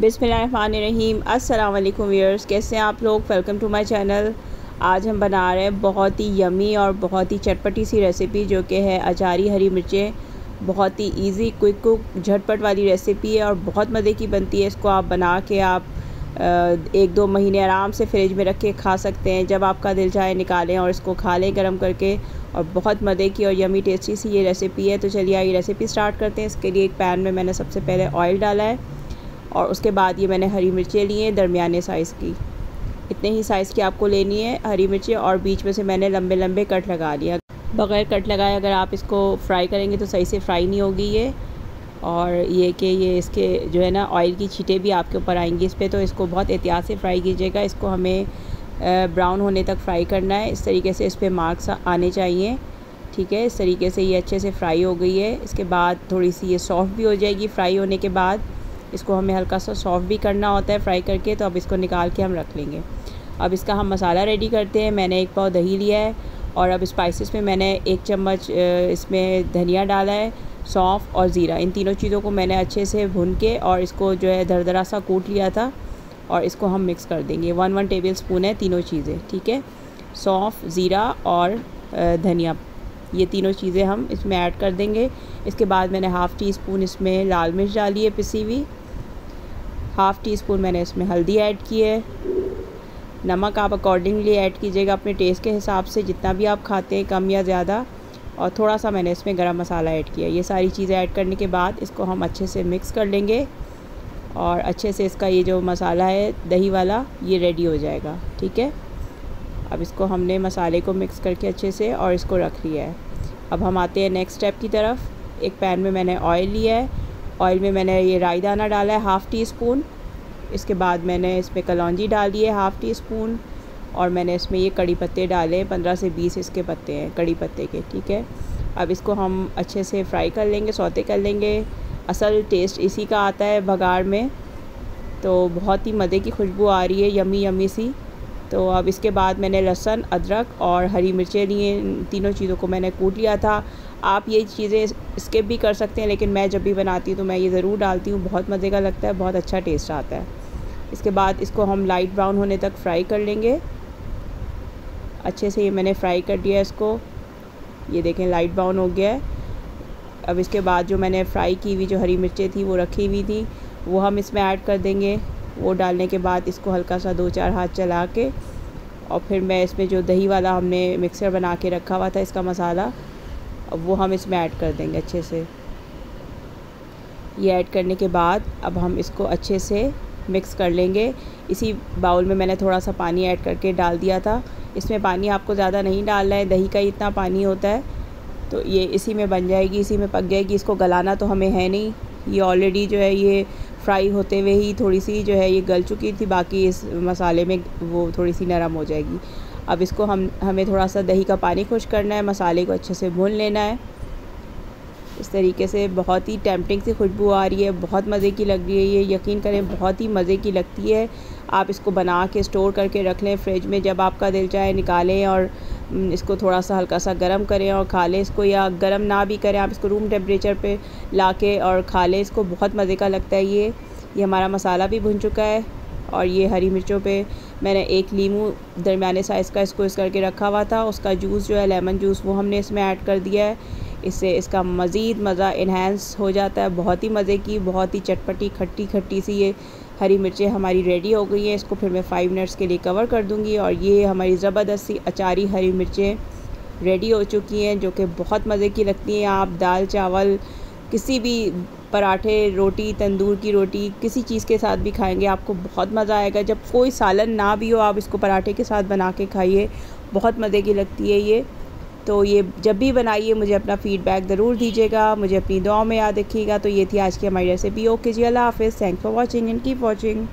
बिसमीम वालेकुम व्यूअर्स, कैसे हैं आप लोग? Welcome to my channel. आज हम बना रहे हैं बहुत ही यमी और बहुत ही चटपटी सी रेसिपी, जो कि है अचारी हरी मिर्चें। बहुत ही इजी क्विक कुक झटपट वाली रेसिपी है और बहुत मज़े की बनती है। इसको आप बना के आप एक दो महीने आराम से फ्रिज में रख के खा सकते हैं। जब आपका दिल चाहे निकालें और इसको खा लें गर्म करके। और बहुत मज़े की और यमी टेस्टी सी ये रेसिपी है। तो चलिए आइए रेसिपी स्टार्ट करते हैं। इसके लिए एक पैन में मैंने सबसे पहले ऑयल डाला है। और उसके बाद ये मैंने हरी मिर्चें ली हैं दरमियाने साइज़ की। इतने ही साइज़ की आपको लेनी है हरी मिर्चें और बीच में से मैंने लंबे लंबे कट लगा लिया बग़ैर कट लगाए अगर आप इसको फ्राई करेंगे तो सही से फ्राई नहीं होगी ये। और ये कि ये इसके जो है ना ऑयल की छीटें भी आपके ऊपर आएँगी इस पर तो इसको बहुत एहतियात से फ्राई कीजिएगा। इसको हमें ब्राउन होने तक फ्राई करना है। इस तरीके से इस पर मार्क्स आने चाहिए। ठीक है? इस तरीके से ये अच्छे से फ्राई हो गई है। इसके बाद थोड़ी सी ये सॉफ्ट भी हो जाएगी फ्राई होने के बाद। इसको हमें हल्का सा सॉफ्ट भी करना होता है फ्राई करके तो अब इसको निकाल के हम रख लेंगे। अब इसका हम मसाला रेडी करते हैं। मैंने एक पाव दही लिया है और अब स्पाइसेस में मैंने एक चम्मच इसमें धनिया डाला है, सौंफ और ज़ीरा। इन तीनों चीज़ों को मैंने अच्छे से भून के और इसको जो है दरदरा सा कूट लिया था और इसको हम मिक्स कर देंगे। वन वन टेबल स्पून है तीनों चीज़ें, ठीक है? सौंफ, ज़ीरा और धनिया, ये तीनों चीज़ें हम इसमें ऐड कर देंगे। इसके बाद मैंने हाफ़ टी स्पून इसमें लाल मिर्च डाली है पिसी हुई। हाफ़ टी स्पून मैंने इसमें हल्दी ऐड की है। नमक आप अकॉर्डिंगली ऐड कीजिएगा अपने टेस्ट के हिसाब से, जितना भी आप खाते हैं, कम या ज़्यादा। और थोड़ा सा मैंने इसमें गरम मसाला ऐड किया ये सारी चीज़ें ऐड करने के बाद इसको हम अच्छे से मिक्स कर लेंगे और अच्छे से इसका ये जो मसाला है, दही वाला, ये रेडी हो जाएगा। ठीक है? अब इसको हमने मसाले को मिक्स करके अच्छे से और इसको रख लिया है। अब हम आते हैं नेक्स्ट स्टेप की तरफ़। एक पैन में मैंने ऑयल लिया है। ऑयल में मैंने ये राई दाना डाला है हाफ़ टी स्पून इसके बाद मैंने इसमें कलौजी डाल है हाफ़ टी स्पून और मैंने इसमें ये कड़ी पत्ते डाले पंद्रह से बीस इसके पत्ते हैं, कड़ी पत्ते के, ठीक है? अब इसको हम अच्छे से फ्राई कर लेंगे, सौते कर लेंगे। असल टेस्ट इसी का आता है बघार में। तो बहुत ही मज़े की खुशबू आ रही है यमी यमी सी। तो अब इसके बाद मैंने लहसन, अदरक और हरी मिर्चें लिए तीनों चीज़ों को मैंने कूट लिया था। आप ये चीज़ें स्किप भी कर सकते हैं, लेकिन मैं जब भी बनाती हूँ तो मैं ये ज़रूर डालती हूँ। बहुत मज़े का लगता है, बहुत अच्छा टेस्ट आता है। इसके बाद इसको हम लाइट ब्राउन होने तक फ्राई कर लेंगे। अच्छे से ये मैंने फ्राई कर दिया इसको। ये देखें, लाइट ब्राउन हो गया है। अब इसके बाद जो मैंने फ्राई की हुई जो हरी मिर्चें थी, वो रखी हुई थी, वो हम इसमें ऐड कर देंगे। वो डालने के बाद इसको हल्का सा दो चार हाथ चला के और फिर मैं इसमें जो दही वाला हमने मिक्सर बना के रखा हुआ था, इसका मसाला, अब वो हम इसमें ऐड कर देंगे अच्छे से। ये ऐड करने के बाद अब हम इसको अच्छे से मिक्स कर लेंगे। इसी बाउल में मैंने थोड़ा सा पानी ऐड करके डाल दिया था। इसमें पानी आपको ज़्यादा नहीं डालना है, दही का इतना पानी होता है। तो ये इसी में बन जाएगी, इसी में पक जाएगी। इसको गलाना तो हमें है नहीं। ये ऑलरेडी जो है ये फ्राई होते हुए ही थोड़ी सी जो है ये गल चुकी थी, बाकी इस मसाले में वो थोड़ी सी नरम हो जाएगी। अब इसको हम, हमें थोड़ा सा दही का पानी खुश करना है, मसाले को अच्छे से भून लेना है। इस तरीके से बहुत ही टेम्पटिंग सी खुशबू आ रही है, बहुत मज़े की लग रही है ये, यकीन करें बहुत ही मज़े की लगती है। आप इसको बना के स्टोर करके रख लें फ्रिज में जब आपका दिल चाहे निकालें और इसको थोड़ा सा हल्का सा गर्म करें और खा लें इसको या गर्म ना भी करें। आप इसको रूम टेम्परेचर पे ला के और खा लें। इसको बहुत मज़े का लगता है ये। ये हमारा मसाला भी भुन चुका है और ये हरी मिर्चों पे मैंने एक लीमू दरमियाने साइज़ का इसको इस करके रखा हुआ था। उसका जूस जो है लेमन जूस वो हमने इसमें ऐड कर दिया है। इससे इसका मज़ीद मज़ा इन्हेंस हो जाता है। बहुत ही मज़े की, बहुत ही चटपटी, खट्टी खट्टी सी ये हरी मिर्चें हमारी रेडी हो गई हैं। इसको फिर मैं फ़ाइव मिनट्स के लिए कवर कर दूँगी और ये हमारी ज़बरदस्त सी अचारी हरी मिर्चें रेडी हो चुकी हैं, जो कि बहुत मज़े की लगती हैं। आप दाल, चावल, किसी भी पराठे, रोटी, तंदूर की रोटी, किसी चीज़ के साथ भी खाएँगे, आपको बहुत मज़ा आएगा। जब कोई सालन ना भी हो, आप इसको पराठे के साथ बना के खाइए। बहुत मज़े की लगती है ये। तो ये जब भी बनाइए, मुझे अपना फ़ीडबैक ज़रूर दीजिएगा, मुझे अपनी दुआ में याद रखिएगा। तो ये थी आज की हमारी रेसिपी ओके जी, अल्लाह हाफ़िज़। Thank for watching and keep watching